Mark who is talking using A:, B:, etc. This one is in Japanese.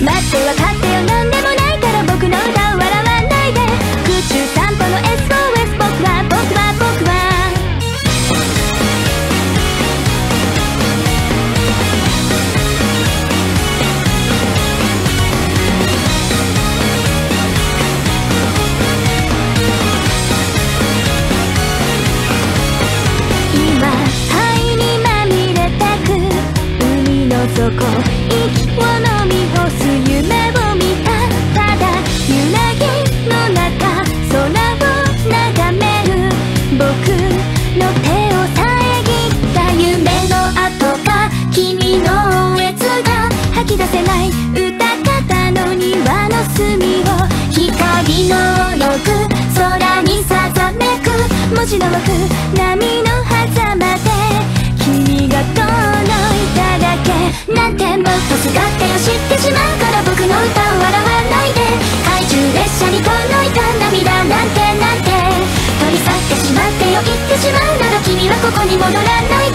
A: 待って分かってよ。何でもないから僕の歌を笑わないで。空中散歩の SOS 僕は僕は僕は今灰にまみれてく海の底字の枠波の狭間で君が届いただけなんてもっとすがってよ知ってしまうかを言ってしまうなら君はここに戻らない